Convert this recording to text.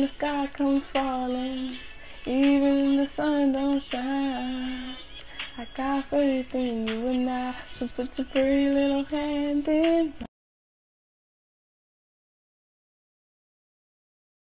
the sky comes falling, even the sun don't shine. I got faith in you and I, so put your pretty little hand in